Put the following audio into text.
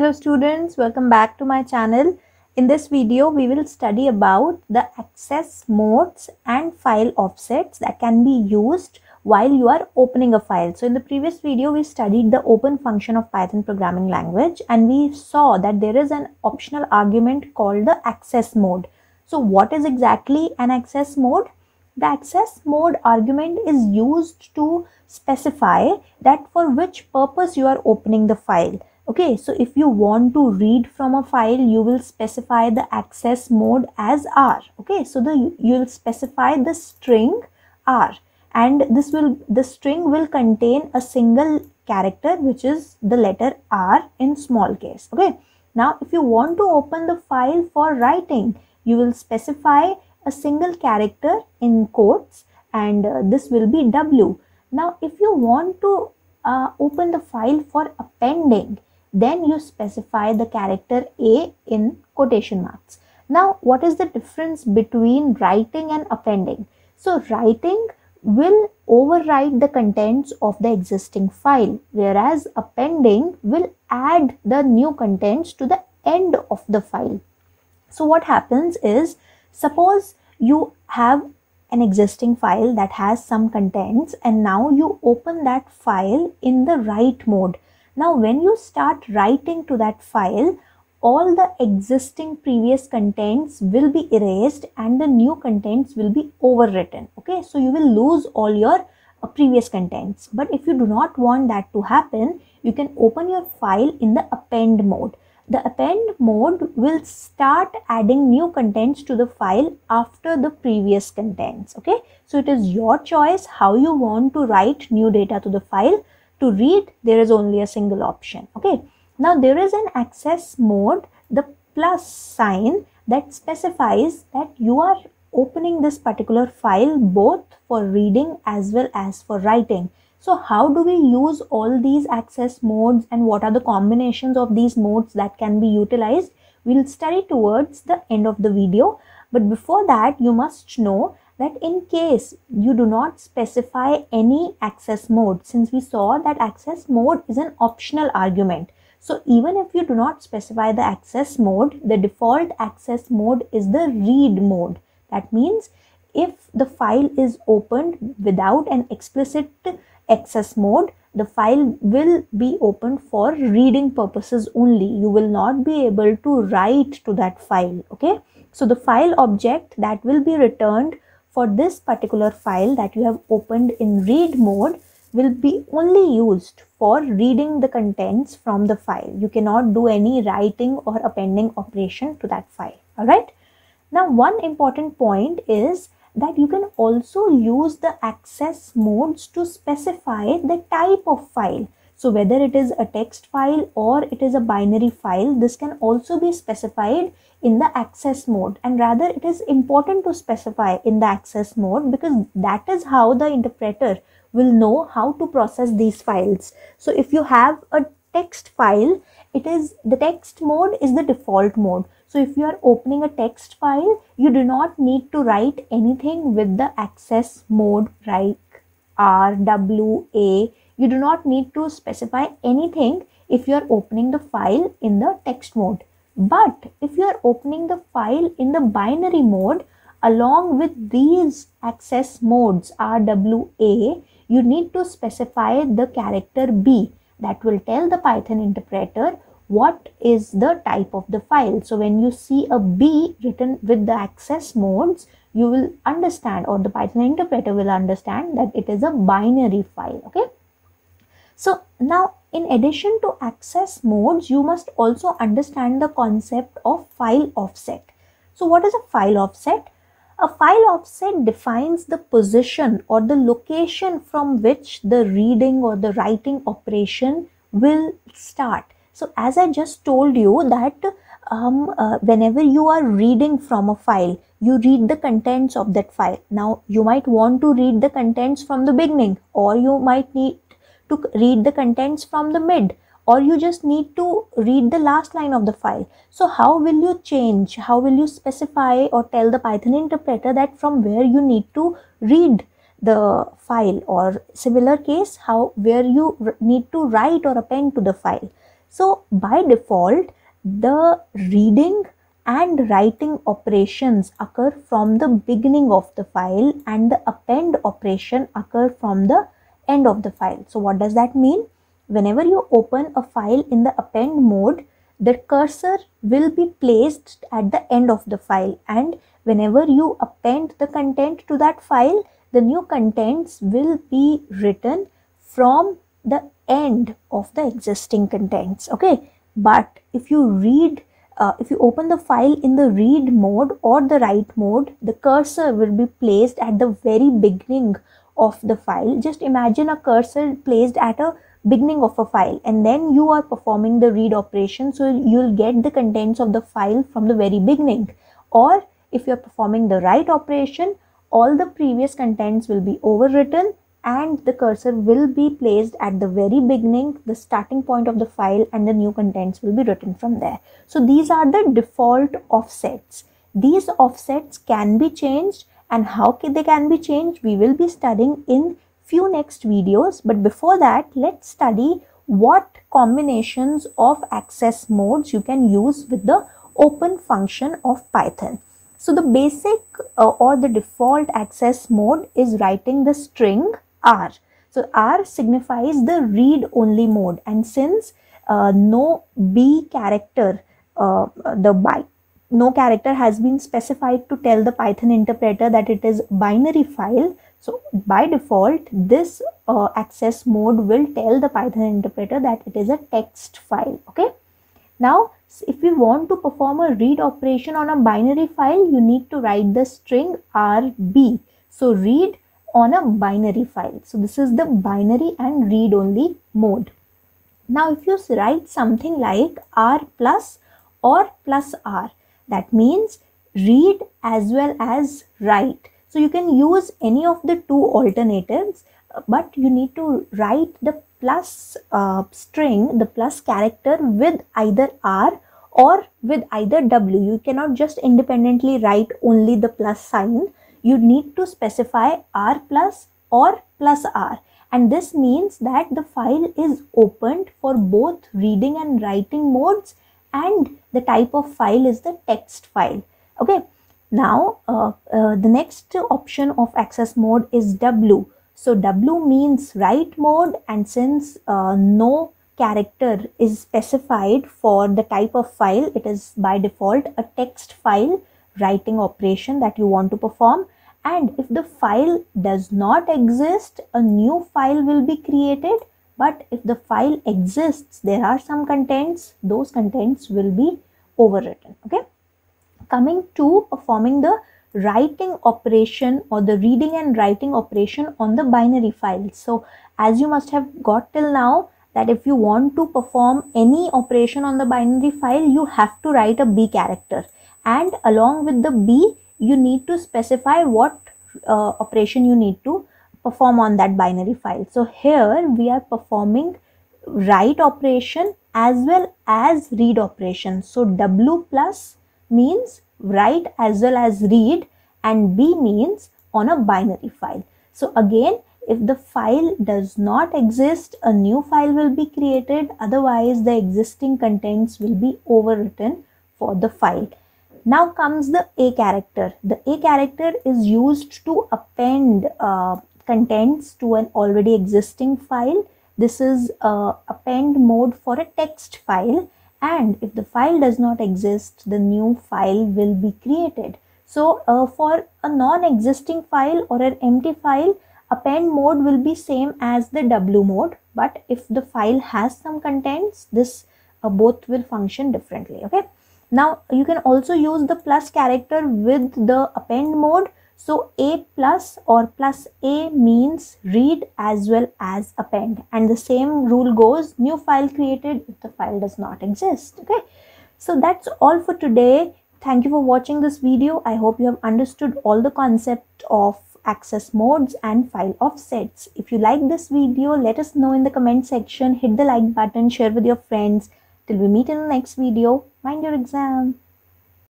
Hello students, welcome back to my channel. In this video, we will study about the access modes and file offsets that can be used while you are opening a file. So in the previous video, we studied the open function of Python programming language and we saw that there is an optional argument called the access mode. So what is exactly an access mode? The access mode argument is used to specify that for which purpose you are opening the file okay so if you want to read from a file you will specify the access mode as r. Okay so the you will specify the string r. And this will the string will contain a single character which is the letter r in small case. Okay now if you want to open the file for writing you will specify a single character in quotes and uh, this will be w. Now if you want to uh, open the file for appending then you specify the character A in quotation marks. Now, what is the difference between writing and appending? So, writing will overwrite the contents of the existing file, whereas appending will add the new contents to the end of the file. So, what happens is, suppose you have an existing file that has some contents and now you open that file in the write mode now, when you start writing to that file, all the existing previous contents will be erased and the new contents will be overwritten. Okay, so you will lose all your uh, previous contents. But if you do not want that to happen, you can open your file in the append mode. The append mode will start adding new contents to the file after the previous contents. Okay, so it is your choice how you want to write new data to the file to read there is only a single option okay? Now there is an access mode the plus sign that specifies that you are opening this particular file both for reading as well as for writing. So how do we use all these access modes and what are the combinations of these modes that can be utilized? We'll study towards the end of the video. But before that you must know that in case you do not specify any access mode, since we saw that access mode is an optional argument. So even if you do not specify the access mode, the default access mode is the read mode. That means if the file is opened without an explicit access mode, the file will be opened for reading purposes only. You will not be able to write to that file. Okay. So the file object that will be returned for this particular file that you have opened in read mode will be only used for reading the contents from the file. You cannot do any writing or appending operation to that file. Alright. Now one important point is that you can also use the access modes to specify the type of file. So whether it is a text file or it is a binary file, this can also be specified in the access mode and rather it is important to specify in the access mode because that is how the interpreter will know how to process these files. So if you have a text file, it is the text mode is the default mode. So if you are opening a text file, you do not need to write anything with the access mode like R, W, A. You do not need to specify anything if you are opening the file in the text mode. But if you are opening the file in the binary mode, along with these access modes RWA, you need to specify the character B that will tell the Python interpreter what is the type of the file. So when you see a B written with the access modes, you will understand or the Python interpreter will understand that it is a binary file. Okay. So now in addition to access modes, you must also understand the concept of file offset. So what is a file offset? A file offset defines the position or the location from which the reading or the writing operation will start. So as I just told you that um, uh, whenever you are reading from a file, you read the contents of that file. Now you might want to read the contents from the beginning or you might need to read the contents from the mid or you just need to read the last line of the file. So how will you change? How will you specify or tell the Python interpreter that from where you need to read the file or similar case how where you need to write or append to the file. So by default, the reading and writing operations occur from the beginning of the file and the append operation occur from the end of the file. So what does that mean? Whenever you open a file in the append mode, the cursor will be placed at the end of the file and whenever you append the content to that file, the new contents will be written from the end of the existing contents. Okay, but if you read uh, if you open the file in the read mode or the write mode, the cursor will be placed at the very beginning of the file. Just imagine a cursor placed at a beginning of a file and then you are performing the read operation. So you'll get the contents of the file from the very beginning. Or if you're performing the write operation, all the previous contents will be overwritten and the cursor will be placed at the very beginning, the starting point of the file and the new contents will be written from there. So these are the default offsets. These offsets can be changed and how they can be changed we will be studying in few next videos. But before that, let's study what combinations of access modes you can use with the open function of Python. So the basic uh, or the default access mode is writing the string R. So R signifies the read only mode and since uh, no B character, uh, the byte, no character has been specified to tell the Python interpreter that it is binary file. So by default, this uh, access mode will tell the Python interpreter that it is a text file. Okay. Now, if we want to perform a read operation on a binary file, you need to write the string RB. So read on a binary file. So this is the binary and read only mode. Now if you write something like R plus or plus R, that means read as well as write. So you can use any of the two alternatives, but you need to write the plus uh, string, the plus character with either R or with either W. You cannot just independently write only the plus sign you need to specify r plus or plus r and this means that the file is opened for both reading and writing modes and the type of file is the text file. Okay. Now uh, uh, the next option of access mode is w. So w means write mode. And since uh, no character is specified for the type of file it is by default a text file writing operation that you want to perform. And if the file does not exist a new file will be created but if the file exists there are some contents. Those contents will be overwritten. Okay? Coming to performing the writing operation or the reading and writing operation on the binary file. So as you must have got till now that if you want to perform any operation on the binary file you have to write a b character. And along with the b you need to specify what uh, operation you need to perform on that binary file. So here we are performing write operation as well as read operation. So W plus means write as well as read and B means on a binary file. So again, if the file does not exist, a new file will be created. Otherwise, the existing contents will be overwritten for the file. Now comes the A character. The A character is used to append uh, contents to an already existing file. This is uh, append mode for a text file and if the file does not exist, the new file will be created. So uh, for a non-existing file or an empty file, append mode will be same as the W mode. But if the file has some contents, this uh, both will function differently. Okay. Now you can also use the plus character with the append mode. So A plus or plus A means read as well as append and the same rule goes new file created if the file does not exist. Okay. So that's all for today. Thank you for watching this video. I hope you have understood all the concept of access modes and file offsets. If you like this video, let us know in the comment section. Hit the like button, share with your friends Till we meet in the next video, mind your exam.